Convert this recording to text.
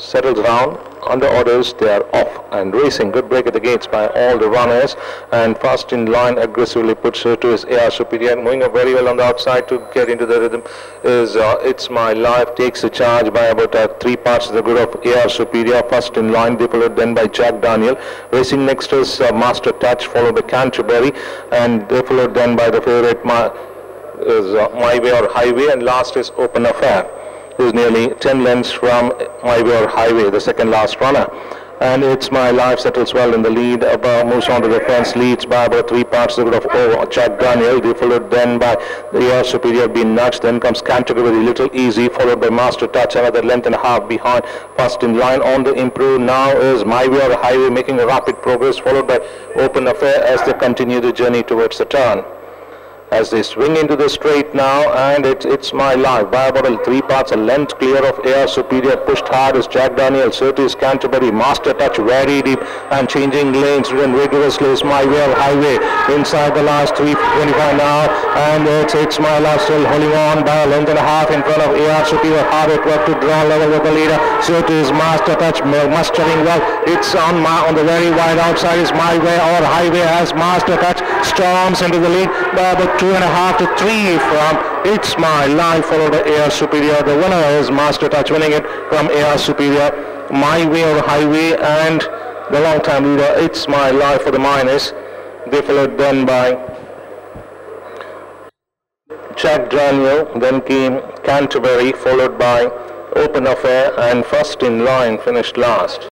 settles down. Under orders, they are off and racing. Good break at the gates by all the runners. And fast in line, aggressively puts her to his AR superior. Moving up very well on the outside to get into the rhythm is uh, It's My Life. Takes the charge by about uh, three parts of the grid of AR superior. First in line, followed then by Jack Daniel. Racing next is uh, Master Touch, followed by Canterbury. And they followed then by the favorite Ma- is uh, My Way or Highway. And last is Open Affair who's nearly 10 lengths from My Way Highway, the second last runner. And it's my life settles well in the lead. About moves on to the fence, leads by about three parts of of oh, Jack Daniel. They followed then by the AR Superior being nudged. Then comes Canterbury, little easy, followed by Master Touch, another length and a half behind. First in line on the improve now is My Way Highway making a rapid progress, followed by Open Affair as they continue the journey towards the turn as they swing into the straight now and it's it's my life. By three parts a length clear of AR Superior pushed hard is Jack Daniel Surtees Canterbury master touch very deep and changing lanes run rigorously is my way highway. Inside the last 325 now and it's it's my life still holding on by a length and a half in front of AR Superior hard at work to draw level with the leader. Surtees master touch mustering well. It's on my on the very wide outside is my way or highway as master touch storms into the lead by two and a half to three from It's My Life followed by AR Superior. The winner is Master Touch winning it from AR Superior. My Way or Highway and the long time leader It's My Life for the minors. They followed then by Jack Daniel, then came Canterbury followed by Open Affair and first in line finished last.